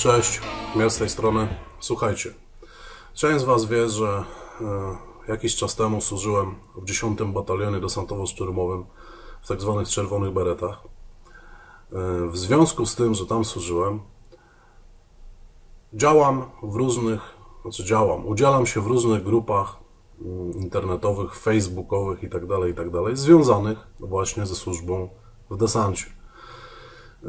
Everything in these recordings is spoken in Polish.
Cześć, ja z tej strony. Słuchajcie, część z Was wie, że e, jakiś czas temu służyłem w 10 Batalionie Desantowo-Szturmowym w tak zwanych czerwonych beretach. E, w związku z tym, że tam służyłem, działam w różnych, znaczy działam, udzielam się w różnych grupach mm, internetowych, facebookowych itd., itd., związanych właśnie ze służbą w desancie. E,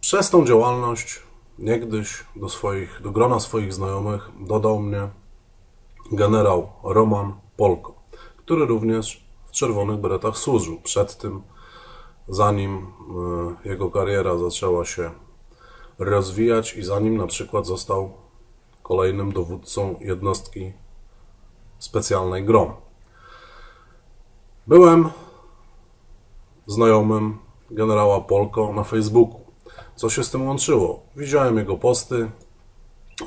Przez tą działalność niegdyś do, swoich, do grona swoich znajomych dodał mnie generał Roman Polko, który również w czerwonych beretach służył. Przed tym, zanim e, jego kariera zaczęła się rozwijać i zanim na przykład został kolejnym dowódcą jednostki specjalnej GROM. Byłem znajomym generała Polko na Facebooku. Co się z tym łączyło? Widziałem jego posty,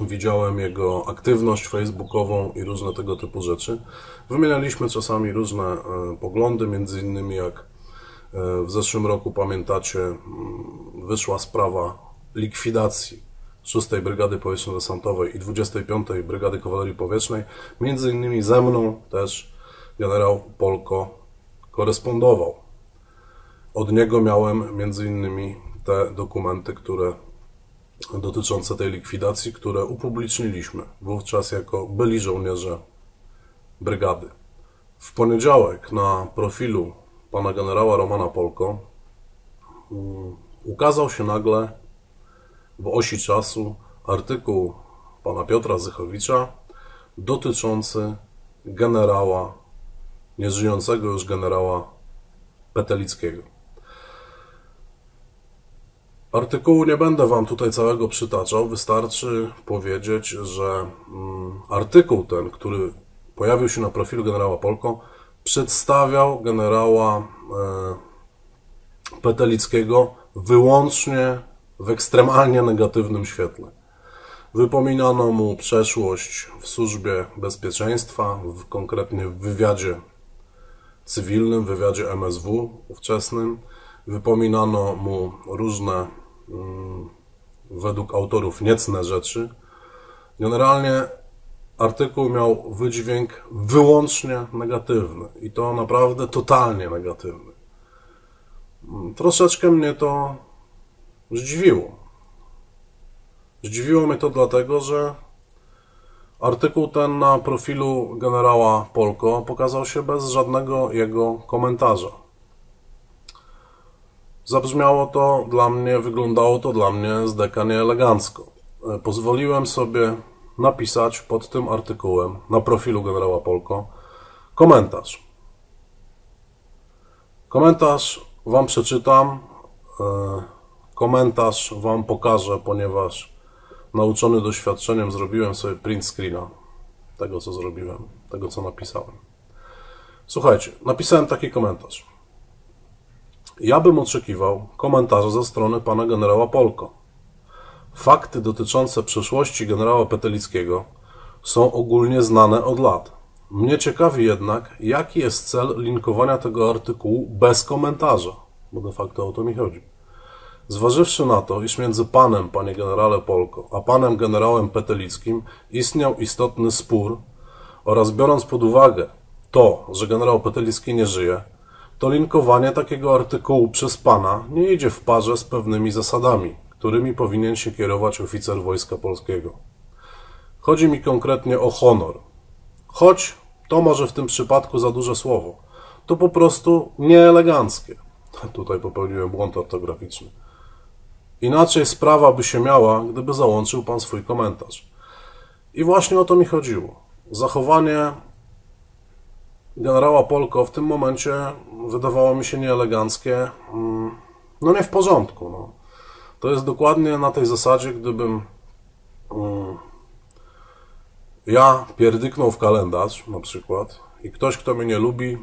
widziałem jego aktywność facebookową i różne tego typu rzeczy. Wymienialiśmy czasami różne e, poglądy, między innymi jak e, w zeszłym roku, pamiętacie, wyszła sprawa likwidacji 6 Brygady Powietrzno-Desantowej i 25 Brygady Kawalerii Powietrznej. Między innymi ze mną też generał Polko korespondował. Od niego miałem między innymi te dokumenty, które dotyczące tej likwidacji, które upubliczniliśmy wówczas jako byli żołnierze brygady. W poniedziałek na profilu pana generała Romana Polko um, ukazał się nagle w osi czasu artykuł pana Piotra Zychowicza dotyczący generała, nieżyjącego już generała Petelickiego. Artykułu nie będę Wam tutaj całego przytaczał, wystarczy powiedzieć, że mm, artykuł ten, który pojawił się na profilu generała Polko, przedstawiał generała e, Petelickiego wyłącznie w ekstremalnie negatywnym świetle. Wypominano mu przeszłość w służbie bezpieczeństwa, w, konkretnie w wywiadzie cywilnym, wywiadzie MSW ówczesnym. Wypominano mu różne, mm, według autorów, niecne rzeczy. Generalnie artykuł miał wydźwięk wyłącznie negatywny i to naprawdę totalnie negatywny. Troszeczkę mnie to zdziwiło. Zdziwiło mnie to dlatego, że artykuł ten na profilu generała Polko pokazał się bez żadnego jego komentarza. Zabrzmiało to dla mnie, wyglądało to dla mnie zdeka nieelegancko. Pozwoliłem sobie napisać pod tym artykułem na profilu generała Polko komentarz. Komentarz Wam przeczytam. Komentarz Wam pokażę, ponieważ nauczony doświadczeniem zrobiłem sobie print screena tego, co zrobiłem, tego, co napisałem. Słuchajcie, napisałem taki komentarz. Ja bym oczekiwał komentarza ze strony pana generała Polko. Fakty dotyczące przeszłości generała Petelickiego są ogólnie znane od lat. Mnie ciekawi jednak, jaki jest cel linkowania tego artykułu bez komentarza, bo de facto o to mi chodzi. Zważywszy na to, iż między panem, panie generale Polko, a panem generałem Petelickim istniał istotny spór oraz biorąc pod uwagę to, że generał Petelicki nie żyje, to linkowanie takiego artykułu przez pana nie idzie w parze z pewnymi zasadami, którymi powinien się kierować oficer Wojska Polskiego. Chodzi mi konkretnie o honor. Choć to może w tym przypadku za duże słowo, to po prostu nieeleganckie. Tutaj popełniłem błąd ortograficzny. Inaczej sprawa by się miała, gdyby załączył pan swój komentarz. I właśnie o to mi chodziło. Zachowanie generała Polko w tym momencie wydawało mi się nieeleganckie, mm, no nie w porządku. No. To jest dokładnie na tej zasadzie, gdybym mm, ja pierdyknął w kalendarz na przykład i ktoś, kto mnie nie lubi,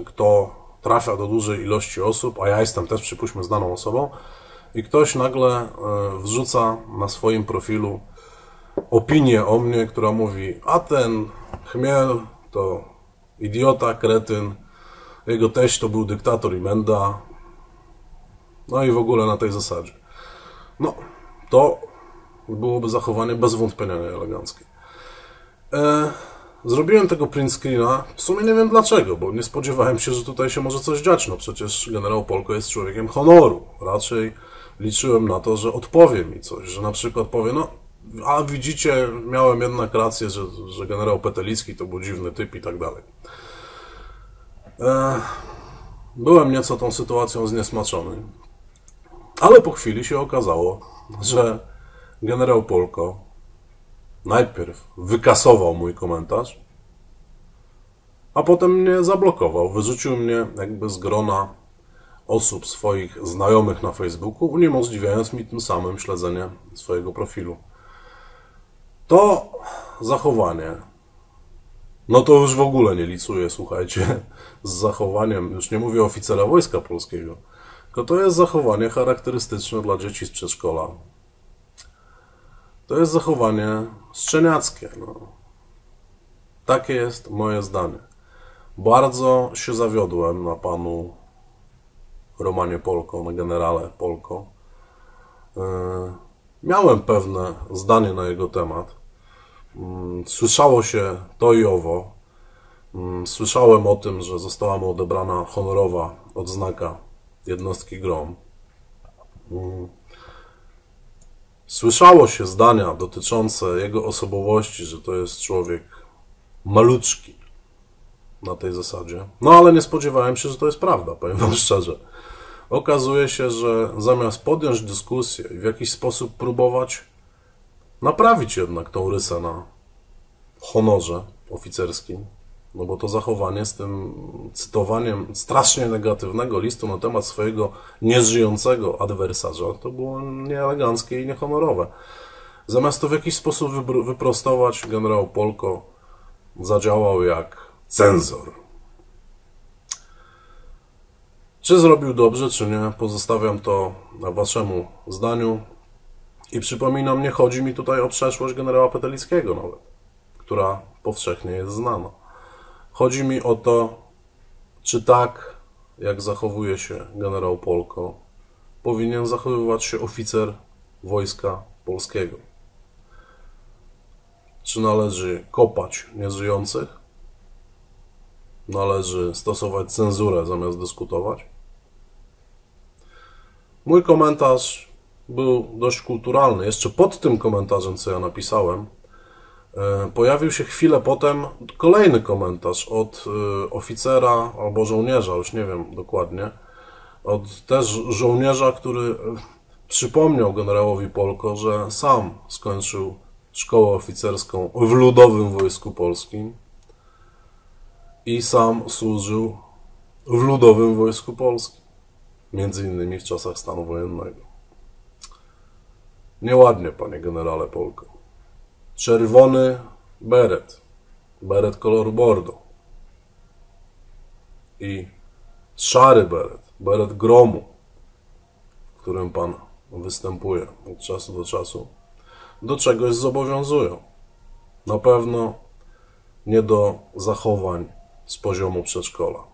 y, kto trafia do dużej ilości osób, a ja jestem też, przypuśćmy, znaną osobą, i ktoś nagle y, wrzuca na swoim profilu opinię o mnie, która mówi, a ten chmiel to idiota, kretyn, jego teść to był dyktator i menda, no i w ogóle na tej zasadzie. No, to byłoby zachowanie bez wątpienia nieeleganckie. E, zrobiłem tego print screena, w sumie nie wiem dlaczego, bo nie spodziewałem się, że tutaj się może coś dziać. No przecież generał Polko jest człowiekiem honoru. Raczej liczyłem na to, że odpowie mi coś, że na przykład powie, no a widzicie, miałem jednak rację, że, że generał Petelicki to był dziwny typ i tak dalej. Byłem nieco tą sytuacją zniesmaczony, ale po chwili się okazało, że generał Polko najpierw wykasował mój komentarz, a potem mnie zablokował, wyrzucił mnie jakby z grona osób swoich znajomych na Facebooku, uniemożliwiając mi tym samym śledzenie swojego profilu. To zachowanie, no to już w ogóle nie licuje, słuchajcie, z zachowaniem, już nie mówię oficera Wojska Polskiego, tylko to jest zachowanie charakterystyczne dla dzieci z przedszkola. To jest zachowanie szczeniackie. No. Takie jest moje zdanie. Bardzo się zawiodłem na panu Romanie Polko, na generale Polko. Yy, miałem pewne zdanie na jego temat. Mm, słyszało się to i owo. Mm, słyszałem o tym, że została mu odebrana honorowa odznaka jednostki GROM. Mm. Słyszało się zdania dotyczące jego osobowości, że to jest człowiek maluczki na tej zasadzie. No ale nie spodziewałem się, że to jest prawda, powiem wam szczerze. Okazuje się, że zamiast podjąć dyskusję i w jakiś sposób próbować naprawić jednak tą rysę na honorze oficerskim, no bo to zachowanie z tym cytowaniem strasznie negatywnego listu na temat swojego nieżyjącego adwersarza to było nieeleganckie i niehonorowe. Zamiast to w jakiś sposób wyprostować, generał Polko zadziałał jak cenzor. Czy zrobił dobrze, czy nie, pozostawiam to na waszemu zdaniu. I przypominam, nie chodzi mi tutaj o przeszłość generała Petelickiego nawet, która powszechnie jest znana. Chodzi mi o to, czy tak, jak zachowuje się generał Polko, powinien zachowywać się oficer wojska polskiego. Czy należy kopać nieżyjących? Należy stosować cenzurę zamiast dyskutować? Mój komentarz był dość kulturalny. Jeszcze pod tym komentarzem, co ja napisałem, E, pojawił się chwilę potem kolejny komentarz od e, oficera albo żołnierza, już nie wiem dokładnie, od też żołnierza, który e, przypomniał generałowi Polko, że sam skończył szkołę oficerską w Ludowym Wojsku Polskim i sam służył w Ludowym Wojsku Polskim, między innymi w czasach stanu wojennego. Nieładnie, panie generale Polko. Czerwony beret, beret koloru bordo. I szary beret, beret gromu, w którym Pan występuje od czasu do czasu, do czegoś zobowiązują. Na pewno nie do zachowań z poziomu przedszkola.